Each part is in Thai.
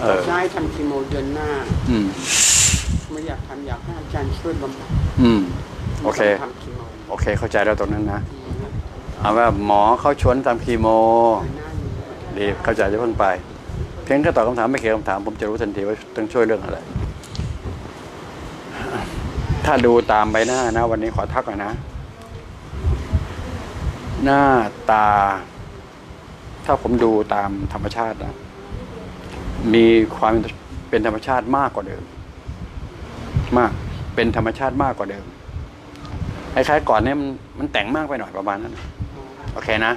เออจะให้ทำคีโมเดือนหน้า อืม ไม่อยากทำอยากให้อาจารย์ช่วยบำบัดอืม โอเค ทำคีโมโอเค เข้าใจแล้วตรงนั้นนะเอาว่าหมอเขาชวนทำคีโม หน้านี้ดีเข้าใจจะเพิ่งไป เพียงแค่ตอบคำถามไม่เขียนคำถาม ผมจะรู้ทันทีว่าต้องช่วยเรื่องอะไร ถ้าดูตามใบหน้านะ วันนี้ขอทักก่อนนะ หน้าตา ถ้าผมดูตามธรรมชาตินะ มีความเป็นธรรมชาติมากกว่าเดิม มากเป็นธรรมชาติมากกว่าเดิมคล้ายๆก่อนเนี้มันมันแต่งมากไปหน่อยประมาณนั้นโอเคนะ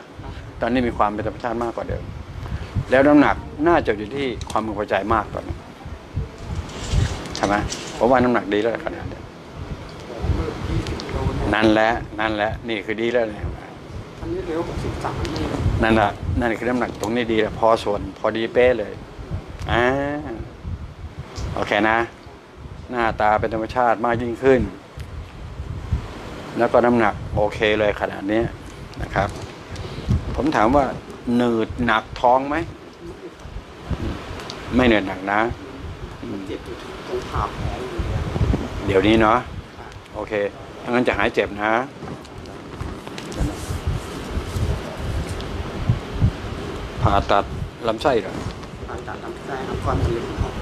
ตอนนี้มีความเป็นธรรมชาติมากกว่าเดิม แล้วน้ำหนักน่าจะอยู่ที่ความพึงพอใจมากกว่านี้ใช่ไหมผมว่าน้ำหนักดีแล้วขนาดนี้โลนะนั่นแหละนั่นแหละนี่คือดีแล้วเนี่ยอันนี้เหลือหกสิบสามนี่นั่นแหละนั่นคือน้ำหนักตรงนี้ดีแล้วพอส่วนพอดีเป๊ะเลย อ่าโอเคนะ หน้าตาเป็นธรรมชาติมากยิ่งขึ้น แล้วก็น้ำหนักโอเคเลยขนาดนี้นะครับ ผมถามว่าหนืดหนักท้องไหม ไม่เหนื่อยหนักนะเจ็บตรงขาแผลเดี๋ยวนี้เนาะโอเคถ้างั้นจะหายเจ็บนะผ่าตัดลำไส้หรอ ผ่าตัดลำไส้เอาความเย็นออก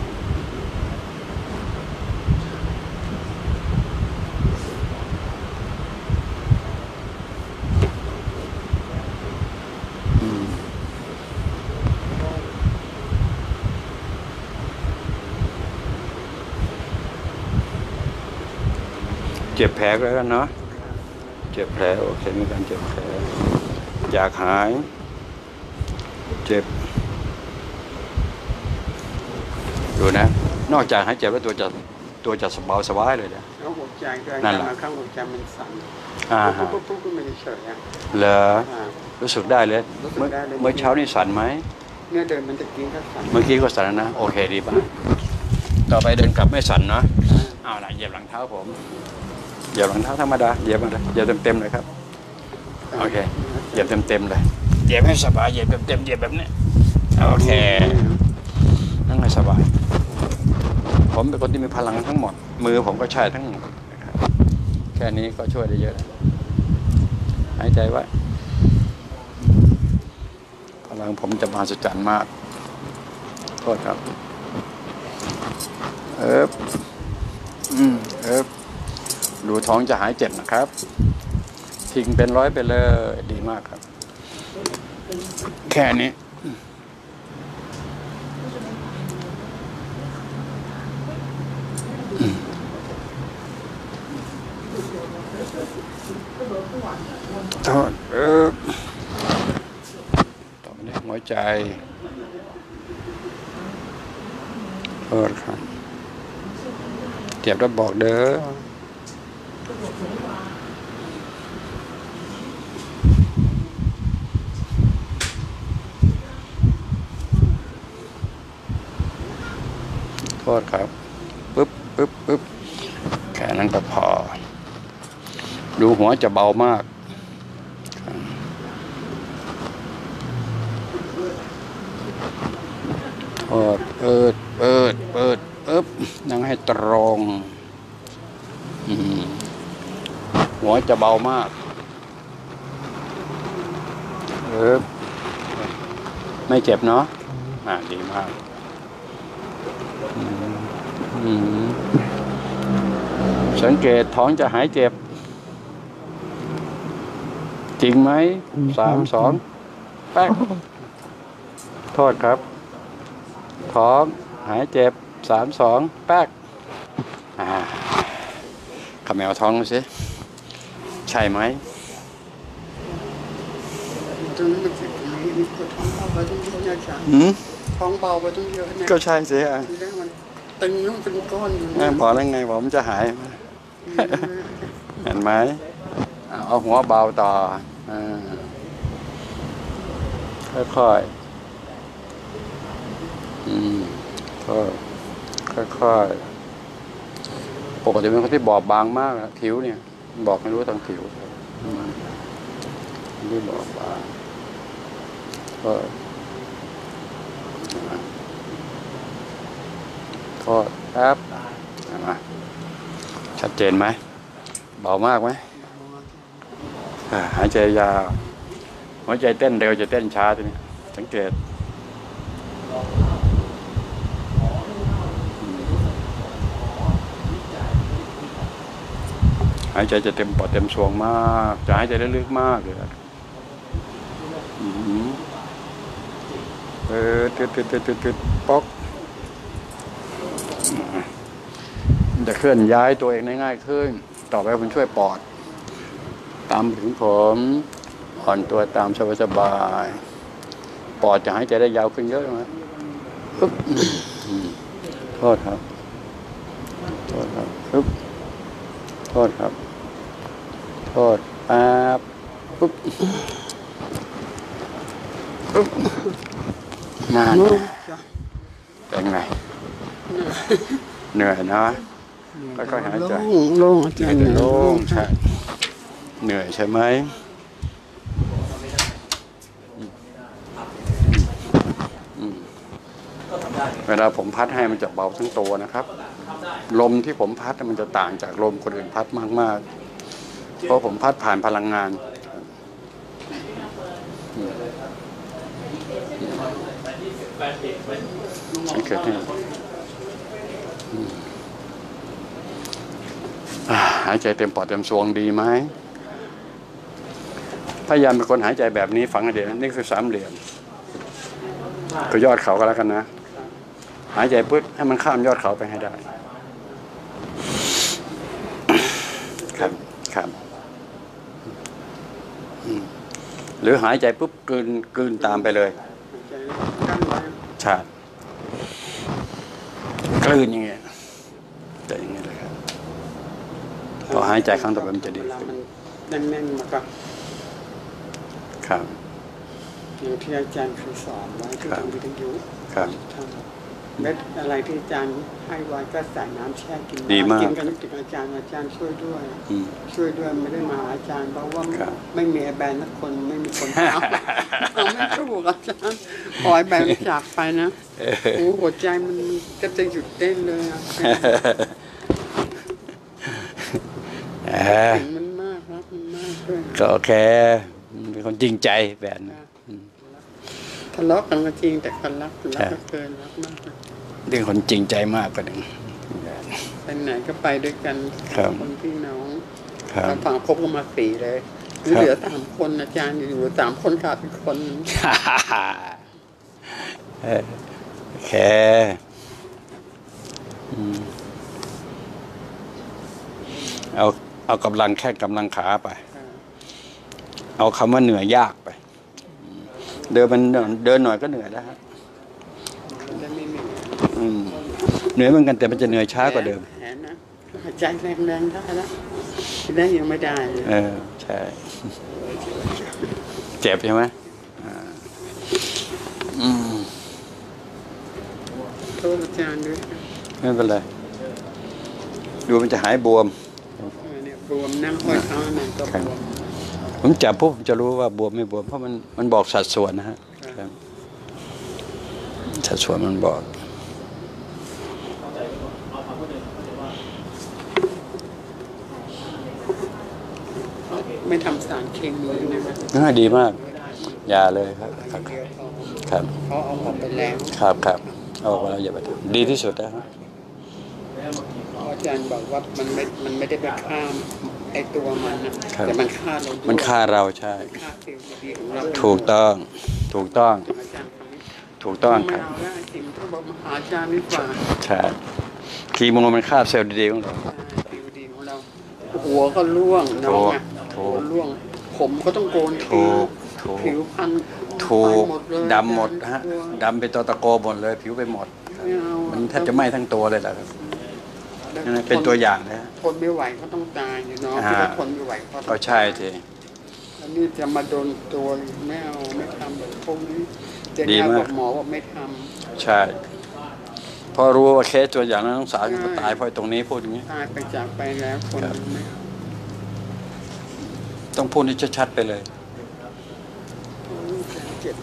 อืมเจ็บแผลแล้วกันเนาะเจ็บแผลโอเคมีการเจ็บแผลอยากหาย เจ็บ ดูนะ นอกจากหายเจ็บแล้วตัวจะตัวจะสบายสบายเลยนะแล้วหัวใจด้วยนั่นแหละบางครั้งหัวใจมันสั่นอ่าปุ๊ฮะบปุ๊บปุ๊บก็ไม่ได้เฉยอะเหรออ่ารู้สึกได้เลยรู้สึกเมื่อได้เลยเมื่อเช้านี่สั่นไหมเนี่ยเดินมันจะกินก็สั่นเมื่อกี้ก็สั่นแล้วนะโอเคดีป่ะต่อไปเดินกลับไม่สั่นเนาะเอาล่ะเหยียบหลังเท้าผมเหยียบหลังเท้าธรรมดาเหยียบมาเลยเหยียบเต็มๆเลยครับโอเคเหยียบเต็มๆเลยเหยียบให้สบายเหยียบเต็มๆเหยียบแบบนี้โอเคนั่ง ให้สบาย ผมเป็นคนที่มีพลังทั้งหมด มือผมก็ใช้ทั้งหมดแค่นี้ก็ช่วยได้เยอะ หายใจไว้พลังผมจะมหัศจรรย์มาก โทษครับ เอ๊บอืมเอ๊บดูท้องจะหายเจ็บนะครับ ทิ้งเป็นร้อยไปเลยดีมากครับ แค่นี้ โทษเออต่อไปนี้หัวใจโทษครับเจ็บแล้วบอกเด้อโทษครับปึ๊บปึ๊บปึ๊บแค่นั้นก็พอ ดูหัวจะเบามาก เปิด เปิด เปิด เปิดเอ๊บนั่งให้ตรงหัวจะเบามาก เอ๊บไม่เจ็บเนาะ อ่า ดีมาก สังเกตท้องจะหายเจ็บ จริงไหมสามสองแป๊กโทษครับ ท้องหายเจ็บสามสองแป๊กอ่าขมแมวท้องดูสิใช่ไหมตรงนี้มันเจ็บตรงนี้นี่ก็ท้องเบาไปต้องเยอะนะอาจารย์อืมท้องเบาไปต้องเยอะนะก็ใช่สิอะทีแรกมันตึงแล้วมันเป็นก้อนอยู่แม่บอกแล้วไงบอกมันจะหาย เห็นไหมอะเอาหัวเบาต่ออ่า ค่อยๆอืมก็ค่อยๆ ปกติเป็นคนที่บอบบางมากนะผิวเนี่ย บอกไม่รู้ทางผิวนี่บอบบางก็อดครับเอามาชัดเจนไหม เบามากไหม หายใจยาวหัวใจเต้นเร็วจะเต้นช้าทีนี้สังเกต หายใจจะเต็มปอดเต็มสวงมาก จะหายใจลึกมากเลยอือหือเออตึดตึดตึดตึดตึดป๊อกจะเคลื่อนย้ายตัวเองได้ง่ายขึ้น ต่อไปผมช่วยปอด ตามถึงผมอ่อนตัวตามสบายๆปอดจะหายใจได้ยาวขึ้นเยอะนะปึ๊บอืมโทษครับโทษครับปึ๊บโทษครับโทษป๊บปุ๊บปุ๊บนานโอ้นะเป็นไงเหนื่อยนะค่อยๆหายใจโล่งโล่งอาจารย์โล่งใช่ เหนื่อยใช่ไหมเวลาผมพัดให้มันจะเบาทั้งตัวนะครับ ลมที่ผมพัดมันจะต่างจากลมคนอื่นพัดมากๆ เพราะผมพัดผ่านพลังงาน โอเกตให้อืมอ่าหายใจเต็มปอดเต็มสวงดีไหม พยายามเป็นคนหายใจแบบนี้ฝังให้เดียวนี่คือสามเหลี่ยมคือยอดเขาก็แล้วกันนะ หายใจปึ๊บให้มันข้ามยอดเขาไปให้ได้ ครับครับอืมหรือหายใจปุ๊บกลืนกลืนตามไปเลยกั้นไว้ใช่กลืนอย่างเงี้ยจะอย่างเงี้ยเลยครับพอหายใจครั้งต่อไปมันจะดีเวลาขึ้นมันแน่นๆมันก็ ครับอย่างที่อาจารย์เคยสอนไว้ที่ครับทำวิทยุครับทำเม็ดอะไรที่อาจารย์ให้ไว้ก็ใส่น้ำแช่กินดีมากกินกันนึกถึงอาจารย์อาจารย์ช่วยด้วยอืมช่วยด้วยไม่ได้มาหาอาจารย์เพราะว่าครับไม่มีไอ้แบรนด์นักคนไม่มีคนทำเอาไม่ถูกอาจารย์ปล่อยแบรนด์จากไปนะโอ้หัวใจมันก็จะหยุดเต้นเลยอะเออเห็นมันมากครับมันมากด้วยก็โอเค เป็นคนจริงใจแบบนั้นอืมทะเลาะกันก็จริงแต่คนรักรักใช่ก็เกินรักมากเลยเรื่องคนจริงใจมากกว่าหนึ่งไปไหนก็ไปด้วยกันครับคนพี่น้องครับทางฝั่งคบกันมาสี่เลยเหครับลือสามคนอาจารย์อยู่สามคนขาดอีกคนหนึ่งเออโอเคอืมเอาเอากำลังแค่กำลังขาไป เอาคำว่าเหนื่อยยากไปอืมเดินมันเดินหน่อยก็เหนื่อยแล้วฮะจะไม่เหนื่อยอืมเหนื่อยเหมือนกันแต่มันจะเหนื่อยช้ากว่าเดิมแผลนะหายใจแรงๆได้แล้วทีแรกยังไม่ได้เลยเออใช่เจ็บใช่ไหมอ่าอืมโทษอาจารย์ด้วยไม่เป็นไรดูมันจะหายบวมเออเนี่ยบวมนั่งห้อยเท้านั่นก็บวม ผมจับปุ๊บผมจะรู้ว่าบวมไม่บวมเพราะมันมันบอกสัดส่วนนะฮะครับสัดส่วนมันบอกไม่ทำสารเคมีนะครับง่ายดีมากอย่าเลยครับ ครับเดียวพอครับเขาเอาออกไปแล้วครับครับเอาออกมาแล้วอย่าไปทำดีที่สุดนะฮะเพราะอาจารย์บอกว่ามันไม่มันไม่ได้ไปฆ่า ไอตัวมันนะแต่มันฆ่าเราด้วยมันฆ่าเราใช่ ฆ่าเซลล์ดีๆของเราถูกต้อง ถูกต้อง อาจารย์ฟังนี่ถูกต้องคไม่รับ เอาแล้วไอ้สิ่งที่บอกมาหาอาจารย์นี่กว่าใช่คีโมโนมันฆ่าเซลล์ดีๆของเรา เซลล์ดีของเรา หัวก็ร่วงน้องอะถูหักวร่วง ผมก็ต้องโกนถูทิ้งกถูก ผิวพันถูกไปหมดเลยดำหมดฮะกลัว ดำเป็นตัวตะโกหมดเลย ผิวไปหมด ไม่เอามันแทบจะไหม้ทั้งตัวเลยแหละครับนั่นนะ เป็นตัวอย่างนะฮะทนไม่ไหวก็ต้องตายอยู่เนาะอ่าที่ว่าทนไม่ไหวก็ต้องก็ใช่ทีแล้วนี่จะมาโดนตัวอีกไม่เอาไม่ทำแบบพวกนี้เจะดียากมากบอกหมอว่าไม่ทใช่เพอรู้ว่าเคสตัวอย่างนั้นน้องสาวจะตายเพราะตรงนี้พูดอย่างนี้ำตายไปจากไปแล้วคนครับไม่เอาต้องพูดให้ชัดๆไปเลยโอ้ยเจ็บ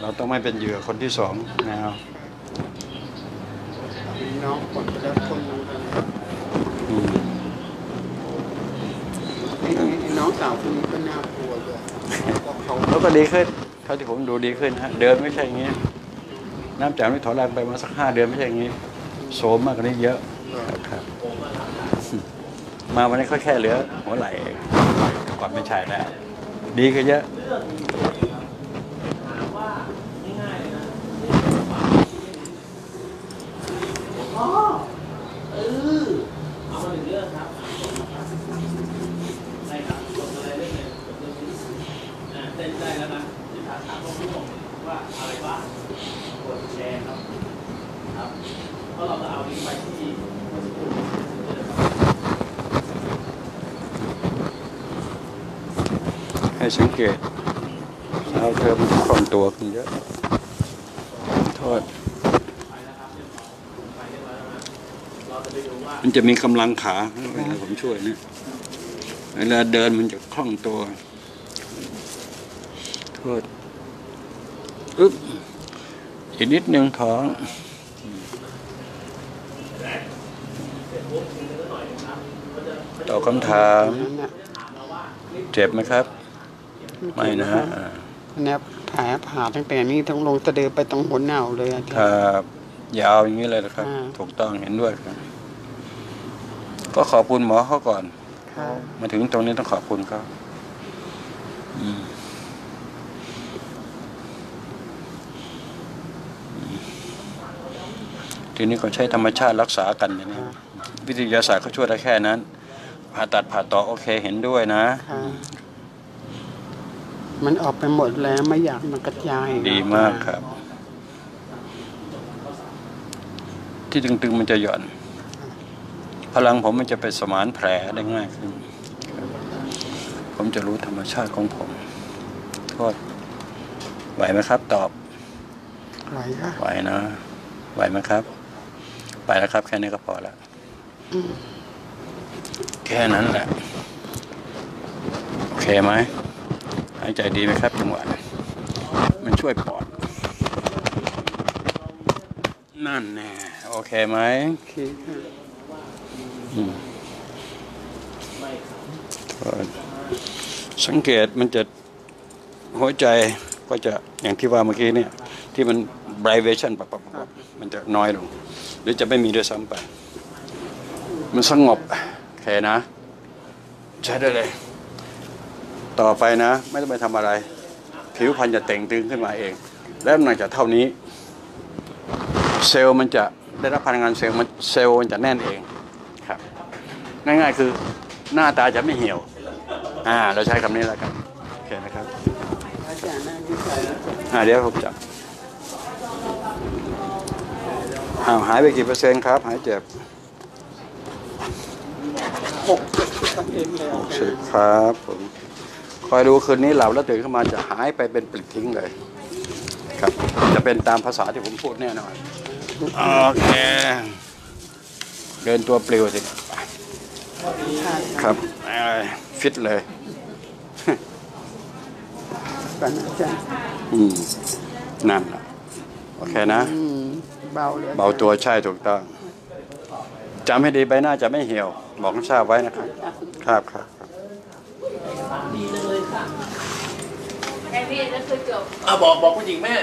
เราต้องไม่เป็นเหยื่อคนที่สองนะครับ น้องคนไปแล้วคนนึงอืมไอ้ไอ้น้องสาวคนนี้ก็น่ากลัวด้วยเขาแล้วก็ดีขึ้นเท่าที่ผมดูดีขึ้นฮะเดินไม่ใช่อย่างนี้ น้ำจากนี่ถอนแรงไปมาสักห้าเดือนไม่ใช่อย่างนี้โสมมากกว่านี้เยอะครับมาวันนี้ก็แค่เหลือหัวไหล่เองแต่ก่อนไม่ใช่แล้ว ดีขึ้นเยอะ เต้นได้แล้วนะที่ถามถามพวกผมว่าอะไรบ้างกดแชร์ครับครับเพราะเราจะเอาลิงก์ไปที่เมื่อสักครู่ ให้ สังเกตเท้าเธอมันคล่องตัวขึ้นเยอะโทษมันจะมีกำลังขาเวลาผมช่วยเนี่ยเวลาเดินมันจะคล่องตัวโทษอึ๊บอีกนิดหนึ่งท้องตอบคำถาม เจ็บไหมครับ ไม่นะอ่าอันเนี้ยแผลผ่าตั้งแต่นี้ทั้งลงสะดือไปตรงหัวเน่าเลยอาจารคย์รับยาวอย่างนี้เลยนะครับ อ่า ถูกต้องเห็นด้วยครับ ก็ขอบคุณหมอเขาก่อนค่ะมาถึงตรงนี้ต้องขอบคุณเขาอืมทีนี้ก็ใช้ธรรมชาติรักษากันอย่างนี้วิทยาศาสตร์เขาช่วยได้แค่นั้น ผ่าตัดผ่าต่อโอเคเห็นด้วยนะค่ะ มันออกไปหมดแล้วไม่อยากมันกระจายดีมากครับ ที่ตึงๆมันจะหย่อน พลังผมมันจะไปสมานแผลได้ง่ายขึ้นครับผมจะรู้ธรรมชาติของผมโทษไหวไหมครับ ตอบไหลค่ะไหวนะไหวไหมครับ ไปแล้วครับ แค่นี้ก็พอแล้วแค่นั้นแหละ โอเคไหม หายใจดีไหมครับจังหวะมันช่วยปอด นั่นแน่โอเคไหมโอเคสังเกตมันจะหัวใจก็จะอย่างที่ว่าเมื่อกี้เนี่ย ที่มัน vibration ปับปับปับมันจะน้อยลง หรือจะไม่มีด้วยซ้ำไป มันสงบโอเคนะ ใช้ได้เลย ต่อไปนะ ไม่ต้องไปทำอะไร ผิวพรรณจะเต่งตึงขึ้นมาเอง แล้วหลังจากเท่านี้ เซลล์มันจะได้รับพลังงานเซลล์มันเซลล์มันจะแน่นเองครับ ง่ายๆคือหน้าตาจะไม่เหี่ยว อ่า เราใช้คำนี้แล้วกันโอเคนะครับอาจารย์น่าดีใจนะอ่าเดี๋ยวผมจับอ้าวหายไปกี่เปอร์เซ็นต์ครับ หายเจ็บหกสิบเปอร์เซ็นต์เลยอาจาสิรบย์ครับผม คอยดูคืนนี้หลับแล้วตื่นขึ้นมาจะหายไปเป็นปลิดทิ้งเลย ครับ จะเป็นตามภาษาที่ผมพูดแน่นอนโอเค เดินตัวปลิวสิครับเอ้ยฟิตเลยกันอาจารย์อืมนั่นน่ะโอเคนะอืมเบาเลยเบาตัวใช่ถูกต้องจำให้ดีใบหน้าจะไม่เหี่ยว บอกให้ทราบไว้นะครับ ครับครับ แอนนี้ก็คือจบอะบอกบอกคุณหญิงแม่